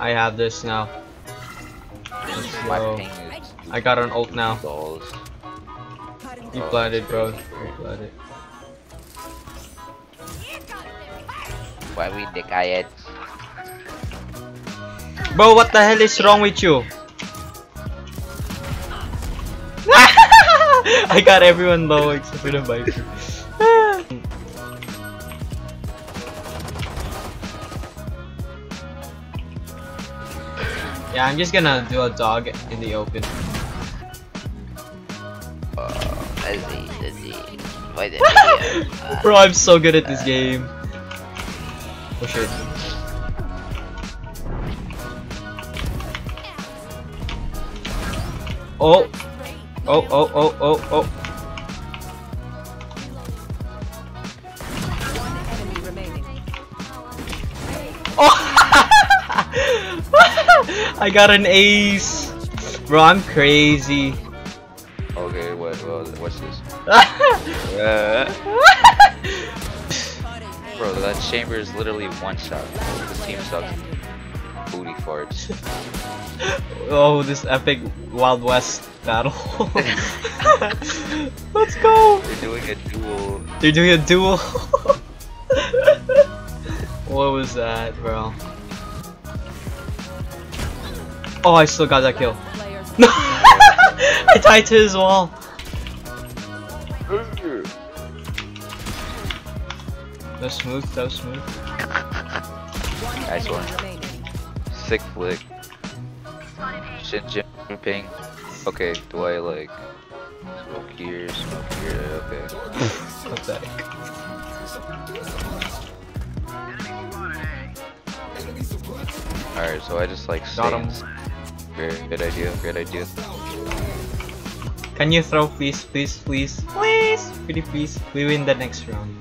I have this now. My Yo. ping is I got an ult now. You planted, bro. You planted. Why we the quiet? Bro, what the hell is wrong with you? I got everyone low except for the Viper. Yeah, I'm just gonna do a dog in the open. Uh, let's see, let's see. Why uh, Bro, I'm so good at this game. Oh shit. Oh! Oh, oh, oh, oh, oh. I got an ace! Bro, I'm crazy. Okay, what, what, what's this? Uh, bro, that chamber is literally one shot. This team sucks. Booty farts. oh, this epic Wild West battle. Let's go! They're doing a duel. They're doing a duel. what was that, bro? Oh, I still got that kill. No! I tied to his wall. That was smooth, that was smooth. Nice one. Sick flick. Shin jumping. Okay, do I like smoke here, smoke here? Okay. Pathetic. Alright, so I just like Got him. Stains. Great, good idea, great idea. Can you throw please, please, please? Please! Pretty please. We win the next round.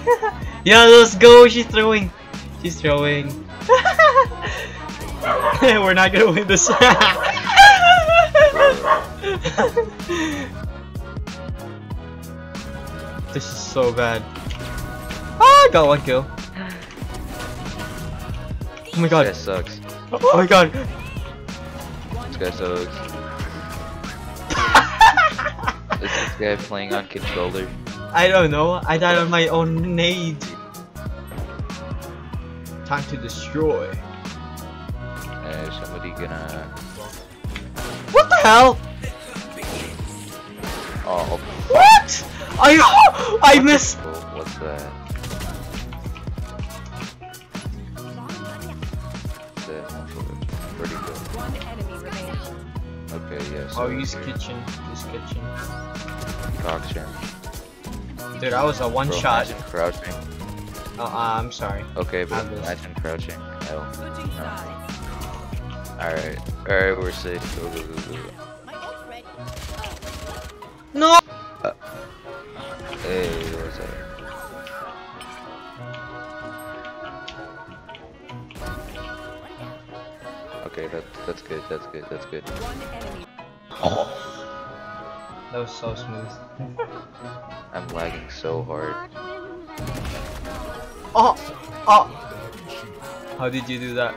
yeah, let's go! She's throwing! She's throwing. We're not gonna win this. this is so bad. Ah, I got one kill. Oh my god. This sucks. Oh my god. This guy sucks. Is this guy playing on controller? I don't know. I died on my own nade. Time to destroy. Uh, somebody gonna... What the hell? Oh, What? I I missed. oh, what's that? The pretty good. One enemy remaining. Okay, yes. Oh, use kitchen. Use kitchen. Cockchain. Dude, that was a one Bro, shot. Imagine crouching. Oh, uh, I'm sorry. Okay, but Have this. imagine crouching. No. Switching No. Alright. Alright, we're safe. Go, go, go, go. No. Okay, that, that's good, that's good, that's good. One enemy. That was so smooth. I'm lagging so hard. Oh, oh. How did you do that?